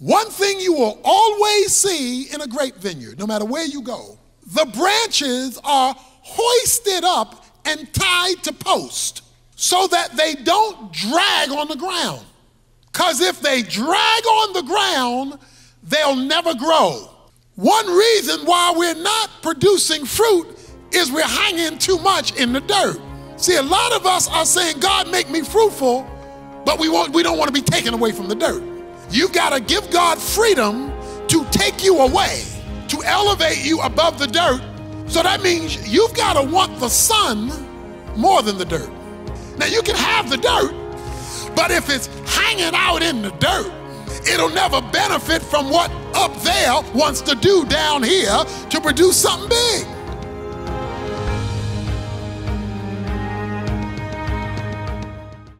One thing you will always see in a grape vineyard, no matter where you go, the branches are hoisted up and tied to posts so that they don't drag on the ground. Because if they drag on the ground, they'll never grow. One reason why we're not producing fruit is we're hanging too much in the dirt. See, a lot of us are saying, God, make me fruitful, but we, we don't want to be taken away from the dirt. You've got to give God freedom to take you away, to elevate you above the dirt. So that means you've got to want the sun more than the dirt. Now, you can have the dirt, but if it's hanging out in the dirt, it'll never benefit from what up there wants to do down here to produce something big.